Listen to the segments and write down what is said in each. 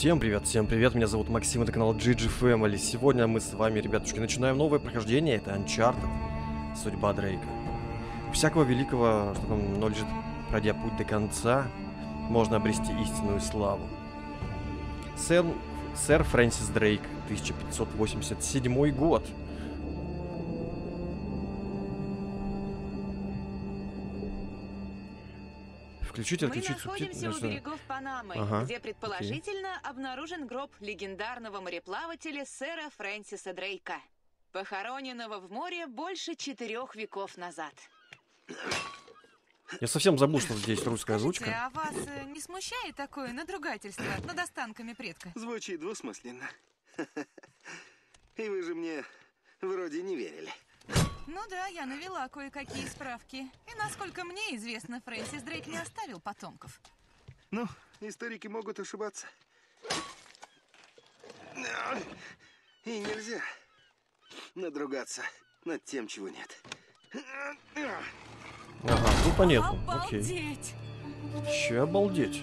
Всем привет, всем привет, меня зовут Максим, это канал GG Family. Сегодня мы с вами, ребятушки, начинаем новое прохождение, это Uncharted, Судьба Дрейка. Всякого великого, что там, но лежит, пройдя путь до конца, можно обрести истинную славу. Сэр, сэр Фрэнсис Дрейк, 1587 год. Включить, Мы отключить субтитры. находимся у Значит, берегов Панамы, Ага, где предположительно обнаружен гроб легендарного мореплавателя сэра Фрэнсиса Дрейка, похороненного в море больше четырех веков назад. Я совсем забыл, что здесь русская Скажите, озвучка. а вас э, не смущает такое надругательство над останками предка? Звучит двусмысленно. И вы же мне вроде не верили. Ну да, я навела кое-какие справки. И насколько мне известно, Фрэнсис Дрейк не оставил потомков. Ну, историки могут ошибаться. И нельзя надругаться над тем, чего нет. Ага, ну понятно, окей. Обалдеть! Че обалдеть?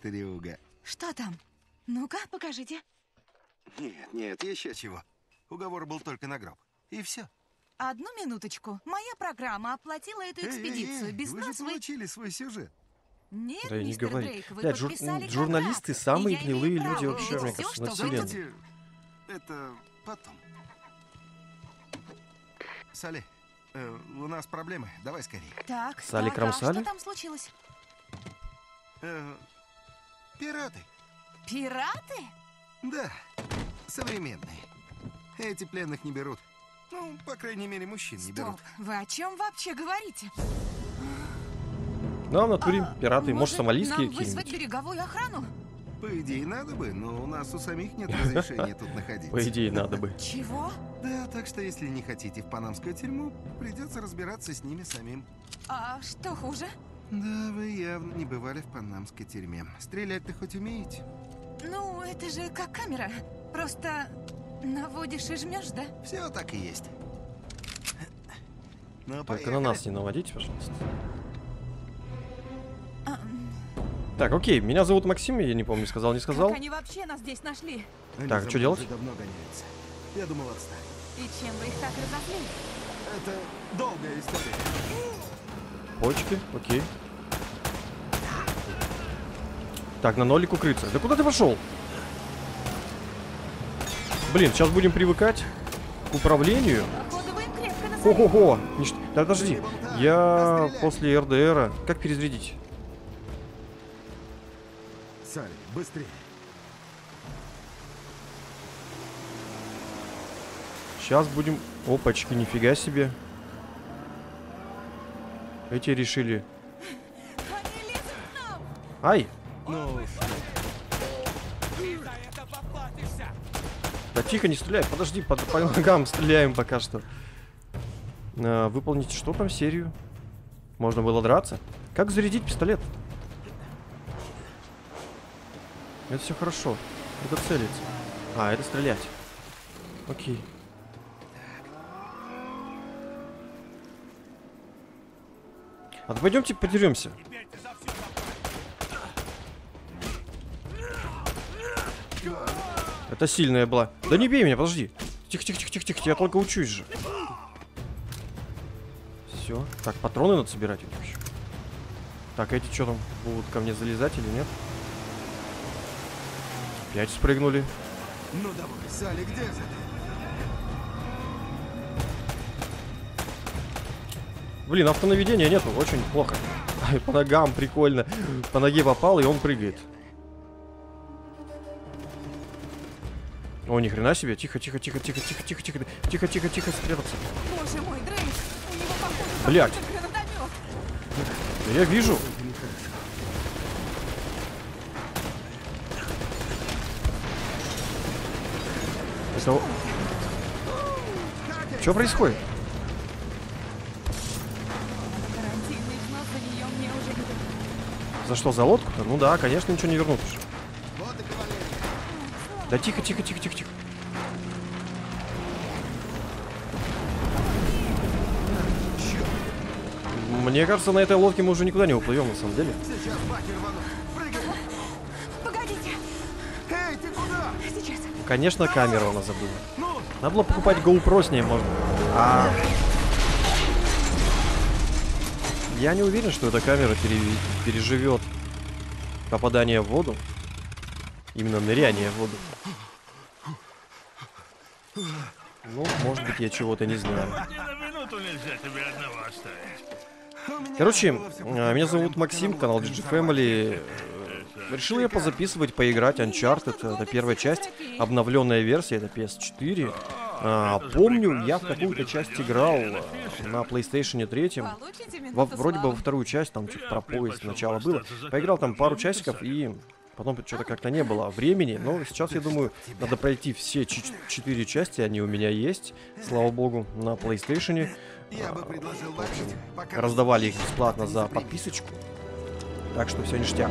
Хитрюга. Что там? Ну-ка, Покажите. Нет, нет, еще чего. Уговор был только на гроб. И все. одну минуточку. Моя программа оплатила эту экспедицию. Без вы же нас вы... получили свой сюжет. Нет, Да не говори. Дрейк, вы Блядь, жур- журналисты самые гнилые люди вообще, мне кажется, на вселенной. это потом. Салли, э, у нас проблемы. Давай скорее. Так, Салли так, а кромсали? что там случилось? Э, пираты. Пираты? Да, современные. Эти пленных не берут. Ну, по крайней мере, мужчин не берут. Стоп, вы о чем вообще говорите? Да, в натуре А, пираты, может, сомалийские нам вызвать береговую охрану? По идее, надо бы, но у нас у самих нет разрешения тут находиться. По идее, надо бы. Чего? Да, так что если не хотите в панамскую тюрьму, придется разбираться с ними самим. А что хуже? Да, вы явно не бывали в панамской тюрьме. Стрелять-то хоть умеете? Ну, это же как камера. Просто наводишь и жмешь, да? Все так и есть. Ну, Только поехали. на нас не наводите, пожалуйста. А, Так, окей, меня зовут Максим, я не помню, сказал, не сказал. Как они вообще нас здесь нашли? Они Так, что делать? давно гоняются. Я думал, отстали. И чем вы их так разозлили? Это долгая история. Почки, окей. Так, на нолик укрыться. Да куда ты пошел? Блин, сейчас будем привыкать к управлению. Хо-хо-хо. Ничт- Да подожди. Я после РДРа... Как перезарядить? Салли, быстрее. Сейчас будем... Опачки, нифига себе. Эти решили... Они лезут к нам! Ай! Ну, Да тихо, не стреляй, подожди, по, по ногам стреляем пока что. А, выполнить что там, серию? Можно было драться? Как зарядить пистолет? Это все хорошо. Это целиться. А, это стрелять. Окей. А да пойдемте подеремся. Это сильная была. Да не бей меня, подожди. Тихо, тихо, тихо, тихо, тихо, я только учусь же. Все. Так, патроны надо собирать еще. Так, эти что там, будут ко мне залезать или нет? Опять спрыгнули. ну давай, Салли, где же ты? Блин, автонаведения нету, очень плохо. По ногам прикольно. По ноге попал, и он прыгает. О, ни хрена себе. Тихо, тихо, тихо, тихо, тихо, тихо, тихо, тихо, тихо, тихо, спрятаться. Боже мой, Дрейк! У него, походу. Да я вижу. Это... Что происходит? За что, за лодку-то? Ну да, конечно, ничего не вернут. Да тихо, тихо, тихо, тихо, тихо. Мне кажется, на этой лодке мы уже никуда не уплывем, на самом деле. Сейчас бакер Погодите! Эй, ты куда? Сейчас. Конечно, камеру она забыла. Ну? Надо было покупать GoPro с ней можно. А... Я не уверен, что эта камера пере- переживет попадание в воду. Именно ныряние в воду. Ну, может быть, я чего-то не знаю. Короче, а, меня зовут Максим, канал GG Family. Э, Решил я позаписывать, поиграть Uncharted. Это первая часть, обновленная версия, это PS4. А, помню, я в какую-то часть играл э, на PlayStation 3. Получите Во- вроде бы во вторую часть, там типа про поезд сначала было. Поиграл там пару часиков и потом что-то как-то не было времени. Но сейчас, я думаю, надо пройти все четыре части, они у меня есть, слава богу, на PlayStation. Я бы предложил варить, пока... Раздавали их бесплатно за подписочку. Так что все ништяк.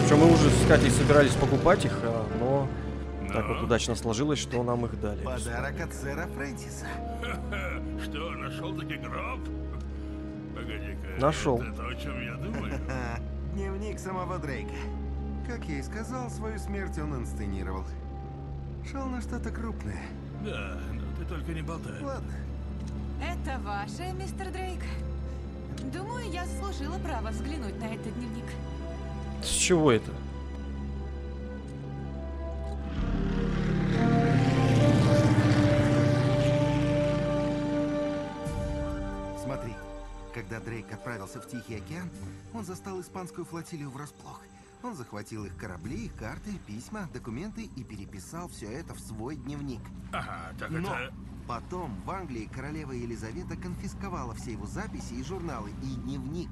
Причем мы уже с Катей собирались покупать их, а, так вот удачно сложилось, что нам их дали. Подарок от сэра Фрэнсиса. Что, нашел таки гроб? Погоди-ка. Нашел. Это то, о чем я думаю. А, дневник самого Дрейка. Как я и сказал, свою смерть он инсценировал. Шел на что-то крупное. Да, но ты только не болтай. Ладно. Это ваше, мистер Дрейк? Думаю, я заслужила право взглянуть на этот дневник. С чего это? Смотри, когда Дрейк отправился в Тихий океан, он застал испанскую флотилию врасплох. Он захватил их корабли, карты, письма, документы и переписал все это в свой дневник. Ага, так Но это... потом в Англии королева Елизавета конфисковала все его записи и журналы, и дневник,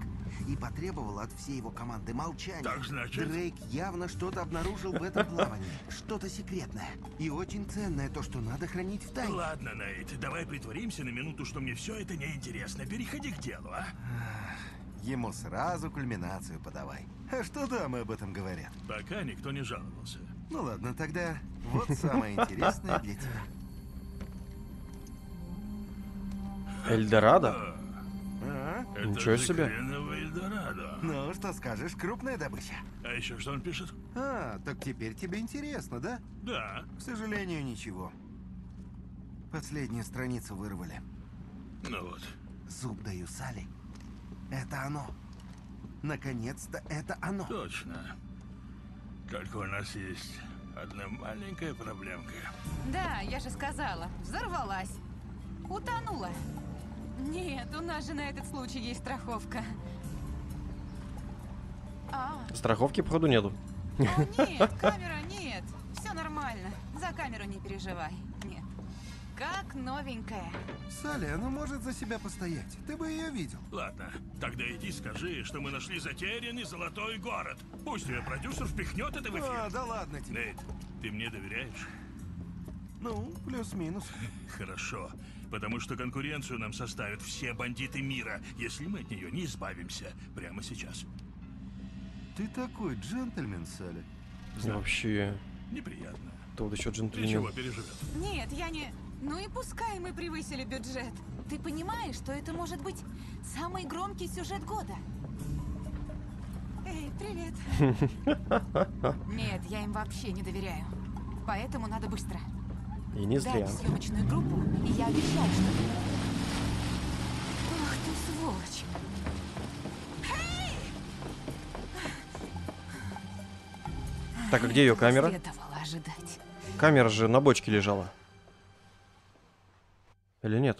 и потребовала от всей его команды молчания. Так значит- Дрейк явно что-то обнаружил в этом плавании, что-то секретное и очень ценное, то, что надо хранить в тайне. Ладно, Нейт, давай притворимся на минуту, что мне все это неинтересно. Переходи к делу, а? Ему сразу кульминацию подавай. А что дамы об этом говорят? Пока никто не жаловался. Ну ладно, тогда вот самое интересное для тебя. Эльдорадо? А? Это Ничего же себе. Эльдорадо. Ну, что скажешь, крупная добыча. А еще что он пишет? А, так теперь тебе интересно, да? Да. К сожалению, ничего. Последнюю страницу вырвали. Ну вот. Зуб даю Салли. Это оно. Наконец-то это оно. Точно. Только у нас есть одна маленькая проблемка. Да, я же сказала, взорвалась. Утонула. Нет, у нас же на этот случай есть страховка. А, Страховки, походу, нету. о, нет, камера нет. Все нормально. За камеру не переживай. Нет. Как новенькая. Салли, она может за себя постоять. Ты бы ее видел. Ладно, тогда иди скажи, что мы нашли затерянный золотой город. Пусть ее продюсер впихнет это в А, эфир. да ладно тебе. Нейт, ты мне доверяешь? Ну, плюс-минус. Хорошо. Потому что конкуренцию нам составят все бандиты мира, если мы от нее не избавимся прямо сейчас. Ты такой джентльмен, Салли. И вообще, Неприятно. тут еще Ничего, джентльмен. переживет. Нет, я не... Ну и пускай мы превысили бюджет. Ты понимаешь, что это может быть самый громкий сюжет года? Эй, привет. Нет, я им вообще не доверяю. Поэтому надо быстро. И не Дай зря. съемочную группу, и я обещаю, что... Ах ты сволочь. Так, а где ее камера? Ожидать. Камера же на бочке лежала. Или нет?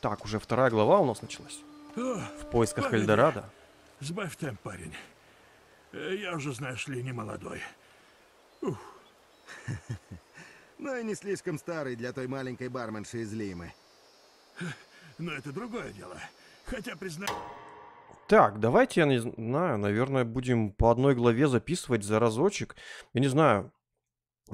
Так, уже вторая глава у нас началась. О, В поисках Погоди. Эльдорадо. сбавь темп, парень. Э, Я уже, знаешь ли, не молодой. Но и не слишком старый для той маленькой барменши из Лимы. Но это другое дело. Хотя, признаю, Так, давайте, я не знаю, наверное, будем по одной главе записывать за разочек. Я не знаю.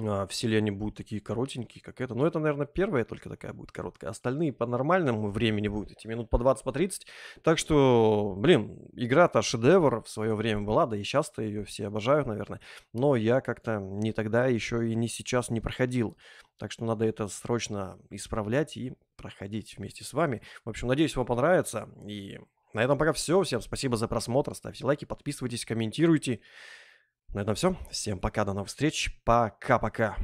А, все ли они будут такие коротенькие, как это? Ну, это, наверное, первая только такая будет короткая. Остальные по нормальному времени будут идти, минут по 20, по 30. Так что, блин, игра-то шедевр в свое время была, да и сейчас-то ее все обожают, наверное. Но я как-то ни тогда еще и ни сейчас не проходил. Так что надо это срочно исправлять и проходить вместе с вами. В общем, надеюсь, вам понравится. И на этом пока все. Всем спасибо за просмотр. Ставьте лайки, подписывайтесь, комментируйте. На этом все. Всем пока, до новых встреч. Пока-пока.